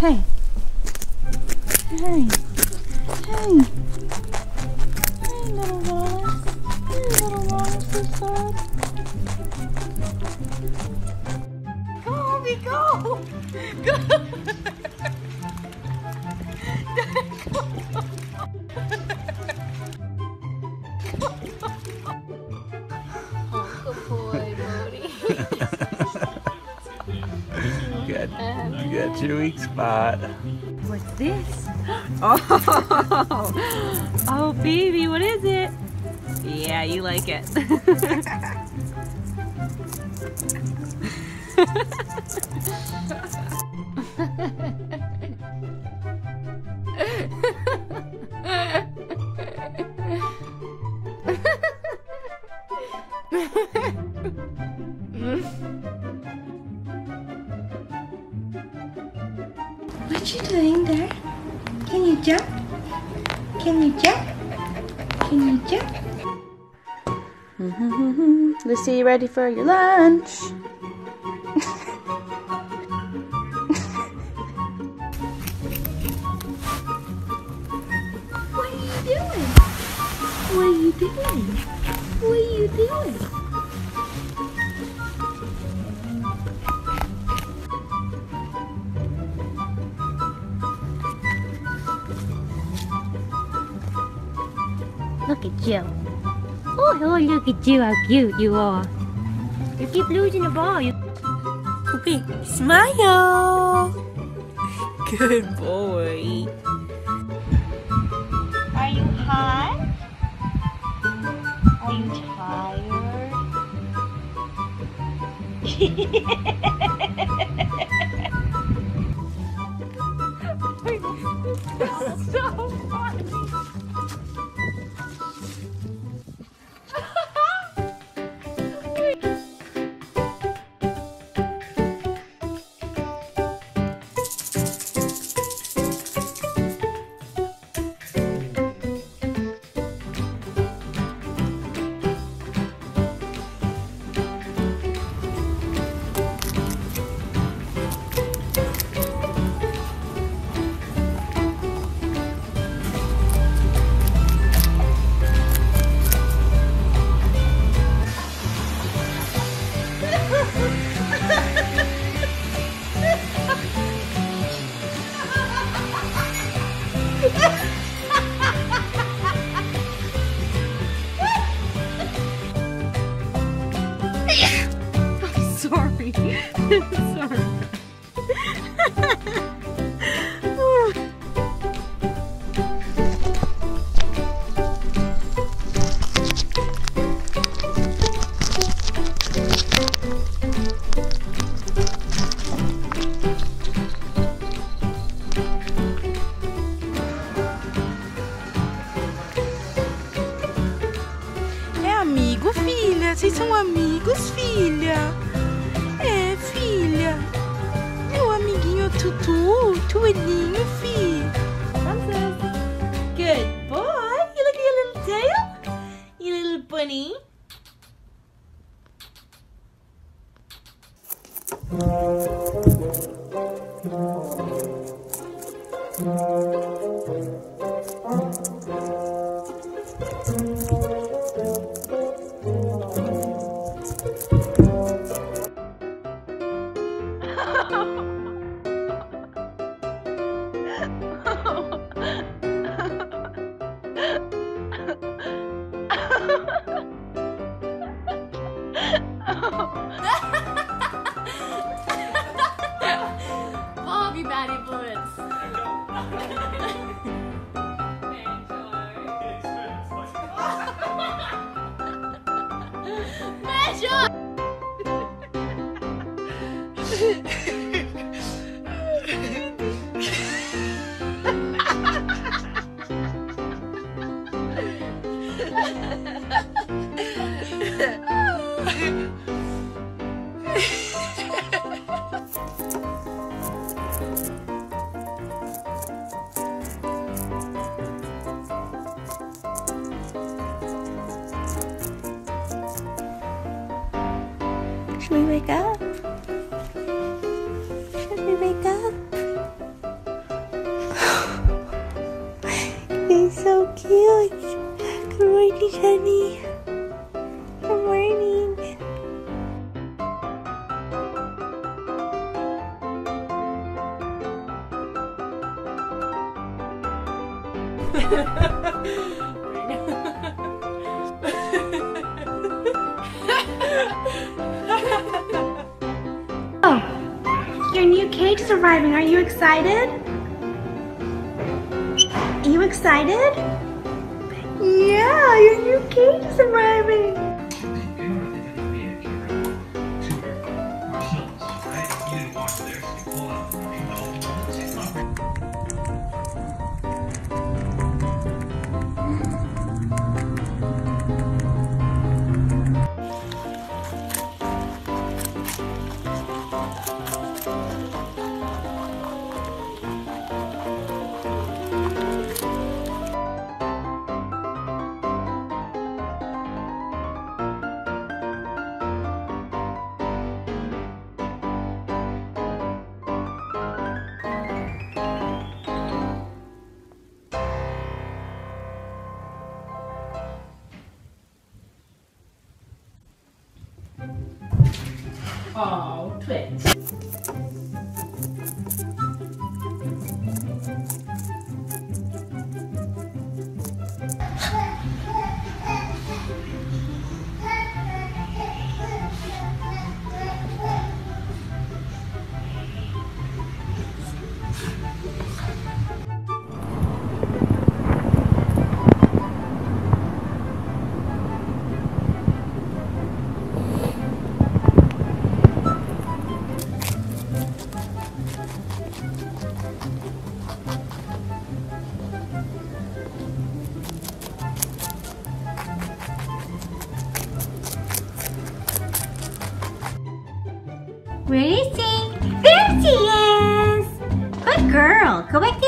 Hey. Hey. Hey. Hey, little Wallace. Hey, little Wallace. Go, Obi, go. Go. You got spot. What's this? Oh, oh, baby, what is it? Yeah, you like it. What you doing there? Can you jump? Can you jump? Can you jump? Hmm hmm hmm. Lucy, you ready for your lunch? what are you doing? What are you doing? What are you doing? Look at you. Oh, oh, look at you, how cute you are. You keep losing the ball. You... Okay, smile. Good boy. Are you hot? Are you tired? Yes. Should we wake up? Cute. Good morning, honey. Good morning. Oh, your new cage is arriving. Are you excited? Are you excited? Yeah, your new cage is arriving. Oh, twins. Where is she? There she is! Good girl. Go back down.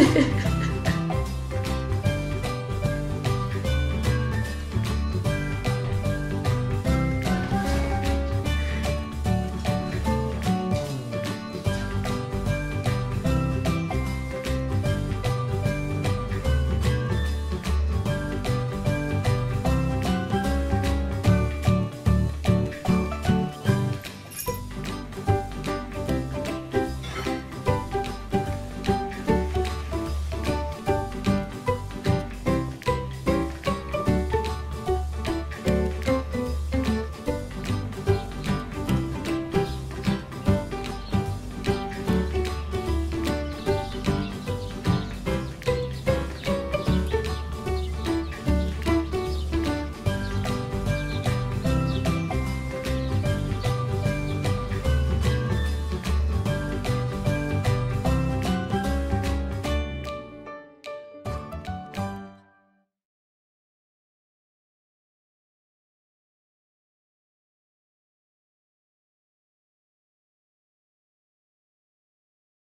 フフフ。